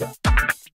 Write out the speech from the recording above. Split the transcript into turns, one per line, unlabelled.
Yeah.